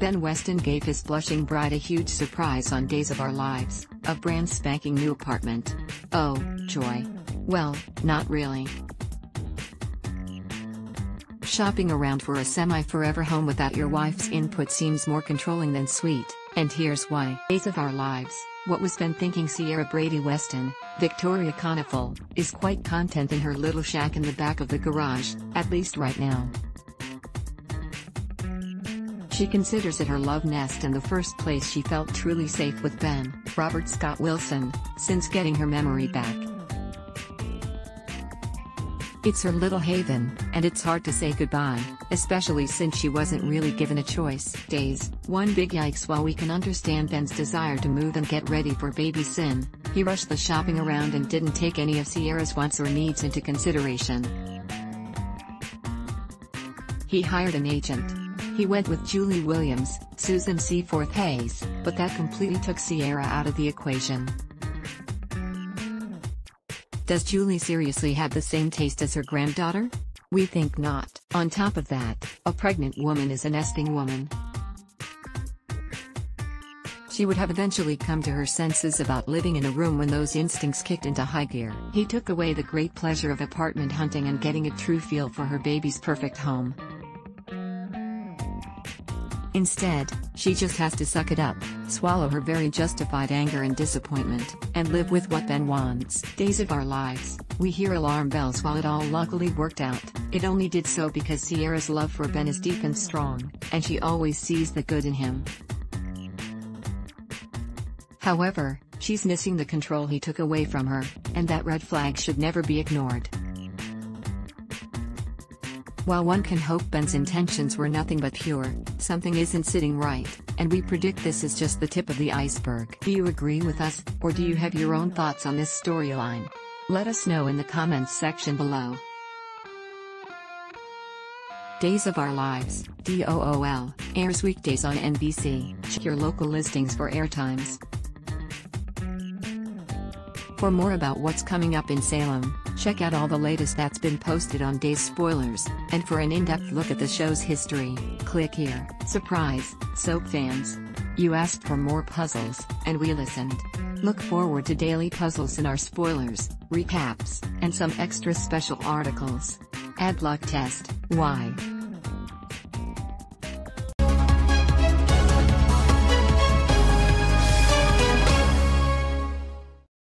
Ben Weston gave his blushing bride a huge surprise on Days of Our Lives, a brand spanking new apartment. Oh, joy. Well, not really. Shopping around for a semi-forever home without your wife's input seems more controlling than sweet, and here's why. Days of Our Lives, what was Ben thinking Ciara Brady Weston, Victoria Konefal, is quite content in her little shack in the back of the garage, at least right now. She considers it her love nest and the first place she felt truly safe with Ben, Robert Scott Wilson, since getting her memory back. It's her little haven, and it's hard to say goodbye, especially since she wasn't really given a choice. Days, one big yikes while we can understand Ben's desire to move and get ready for baby Sin, he rushed the shopping around and didn't take any of Ciara's wants or needs into consideration. He hired an agent. He went with Julie Williams, Susan Seaforth Hayes, but that completely took Ciara out of the equation. Does Julie seriously have the same taste as her granddaughter? We think not. On top of that, a pregnant woman is a nesting woman. She would have eventually come to her senses about living in a room when those instincts kicked into high gear. He took away the great pleasure of apartment hunting and getting a true feel for her baby's perfect home. Instead, she just has to suck it up, swallow her very justified anger and disappointment, and live with what Ben wants. Days of our lives, we hear alarm bells while it all luckily worked out, it only did so because Ciara's love for Ben is deep and strong, and she always sees the good in him. However, she's missing the control he took away from her, and that red flag should never be ignored. While one can hope Ben's intentions were nothing but pure, something isn't sitting right, and we predict this is just the tip of the iceberg. Do you agree with us, or do you have your own thoughts on this storyline? Let us know in the comments section below. Days of Our Lives, DOOL, airs weekdays on NBC. Check your local listings for airtimes. For more about what's coming up in Salem, check out all the latest that's been posted on Days Spoilers, and for an in-depth look at the show's history, click here. Surprise, soap fans! You asked for more puzzles, and we listened. Look forward to daily puzzles in our spoilers, recaps, and some extra special articles. Ad block test, why?